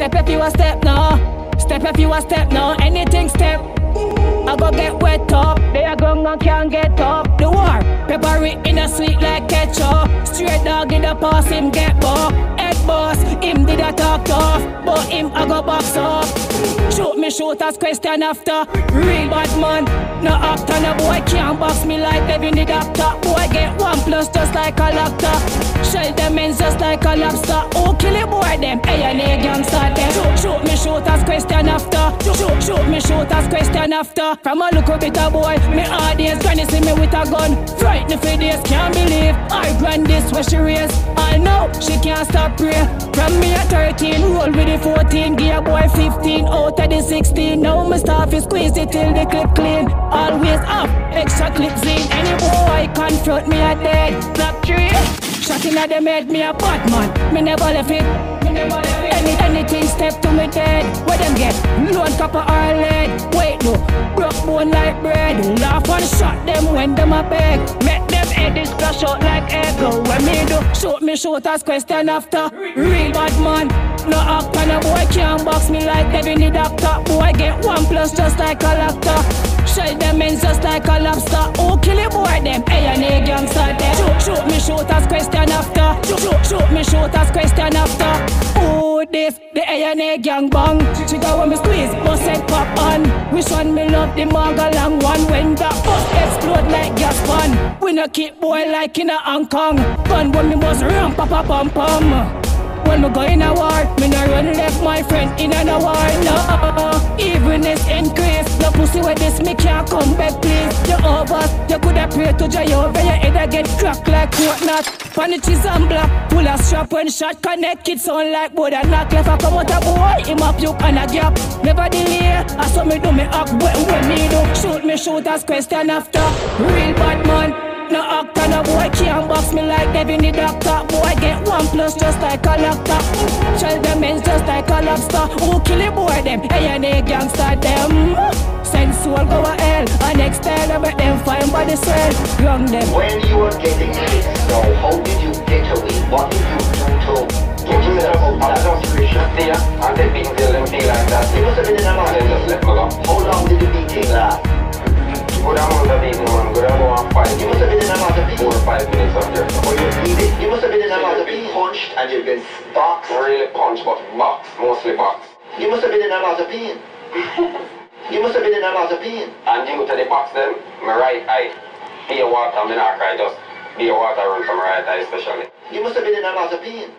Step if you a step now. Step if you a step now. Anything step. I go get wet up. They are going and can't get up. The war, peppery in a sweet like ketchup. Straight dog in the pass him get buck. Boss, him did a talk tough, but him I go box up. Shoot me shooters question after. Real bad man, no actor, no boy can't box me like Devin the doctor. Boy get one plus just like a laptop. Shell them ends just like a lobster. Oh kill it boy them, hey and a gangster them. Shoot, shoot me shooters question after. Shoot, shoot me shooters question after. From a look a bit a boy, me audience granny see me with a gun. Frightened for this, can't believe I grand this where she raise. I know she can't stop pray. From me at 13, roll with the 14, gear boy 15, out of the 16. Now my staff is squeeze it till the clip clean. Always up, extra clips in. Any boy confront me a dead. Black tree. Shot in the head, me a bad man. Me never left it. Any, anything step to me dead. Where them get? Loan copper or lead. Wait no, broke bone like bread. Laugh and shot them when them a beg. Make them heads splash out like echo. When me do, shoot me shooters question after. Real bad man. No actor, no boy can't box me like Devin the doctor. Boy get one plus just like a lactor. Shell them ends just like a lobster. Who kill it boy them? Hey, and a gangster. Shoot, shoot me shooters question after. Shoot, shoot, shoot me shooters question after. This? The A and A gang bang. She go when me squeeze, bust head pop on. Which one me love the manga long one? When the bus explode like gas pan. We no keep boy like in a Hong Kong. Fun when me must ramp up a pum pum. When me go in a war, me no run left my friend in a war. No, evilness increase. No pussy with this, me can't come back, please. You over, you coulda pray to Jehovah, your head a get cracked like whatnot. Puniches and black, pull a strap when shot connect, it sound like wood and knock. Left a come out a boy, him up puke and a gap. Never delay, I saw me do me act when, when me do. Shoot me shooters question after. Real bad man. No actor, no boy can't box me like Devin the doctor. Boy get one plus just like a laptop. Shell them ends just like a lobster. Who kill it boy them? Hey, and they gangster them. Send soul go a hell. And next time make them find body swell. Young them. When you were getting kicked, so how did you get away? What did you do to get yourself out of that situation? there and they beat till them feel like that. You must have been in a lot And then just let me go. How long did the beating last? Good amount of beating, man. Good amount of five You must have been in a lot of beating. Four or five minutes up there. Oh, you, you, did- you must have been in a lot of being punched and you've been boxed. Really punch, but box, mostly box. You must have been in a lot of pain. you must have been in a lot of pain. And due to the box them, my right eye, be a water, me not cry, just be a water run from my right eye especially. You must have been in a lot of pain.